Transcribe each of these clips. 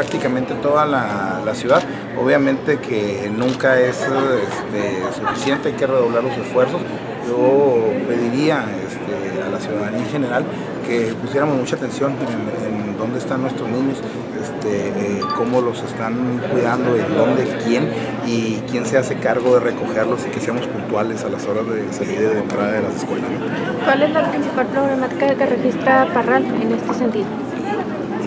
prácticamente toda la, la, ciudad. Obviamente que nunca es este, suficiente, hay que redoblar los esfuerzos. Yo pediría este, a la ciudadanía en general que pusiéramos mucha atención en, en dónde están nuestros niños, este, eh, cómo los están cuidando, en dónde, quién y quién se hace cargo de recogerlos y que seamos puntuales a las horas de salida y de entrada de las escuelas. ¿Cuál es la principal problemática que registra Parral en este sentido?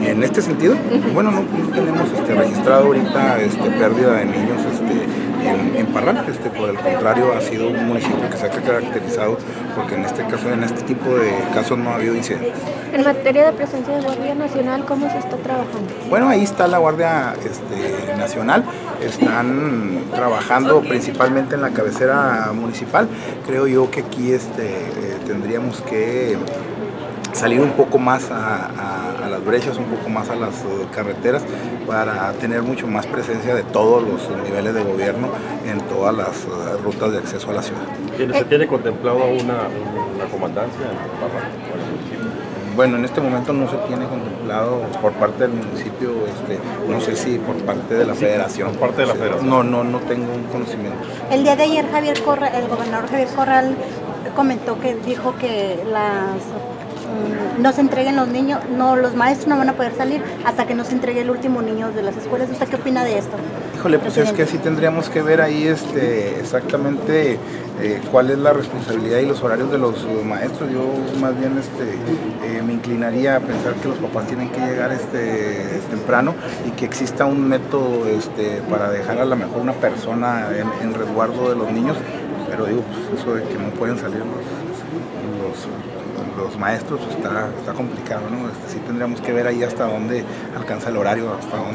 En este sentido, bueno, no, no tenemos este, registrado ahorita este, pérdida de niños este, en, en, Parral, este, por el contrario ha sido un municipio que se ha caracterizado porque en este caso, en este tipo de casos no ha habido incidentes. En materia de presencia de Guardia Nacional, ¿cómo se está trabajando? Bueno, ahí está la Guardia este, Nacional, están trabajando principalmente en la cabecera municipal, creo yo que aquí este, eh, tendríamos que salir un poco más a, a, a, las brechas, un poco más a las uh, carreteras para tener mucho más presencia de todos los niveles de gobierno en todas las uh, rutas de acceso a la ciudad. ¿Se tiene contemplado una, una comandancia bueno, en este momento no se tiene contemplado por parte del municipio, este, no sé si por parte de la sí, federación. Por parte de la federación. No, no, no tengo un conocimiento. El día de ayer Javier Corral, el gobernador Javier Corral comentó que dijo que las no se entreguen los niños, no, los maestros no van a poder salir hasta que no se entregue el último niño de las escuelas. ¿Usted qué opina de esto? Híjole, pues es que sí tendríamos que ver ahí este, exactamente eh, cuál es la responsabilidad y los horarios de los maestros. Yo más bien este, eh, me inclinaría a pensar que los papás tienen que llegar este, temprano y que exista un método este, para dejar a lo mejor una persona en, resguardo de los niños, pero digo, pues eso de que no pueden salir los los maestros está, está complicado, ¿no? Este, sí tendríamos que ver ahí hasta dónde alcanza el horario, hasta dónde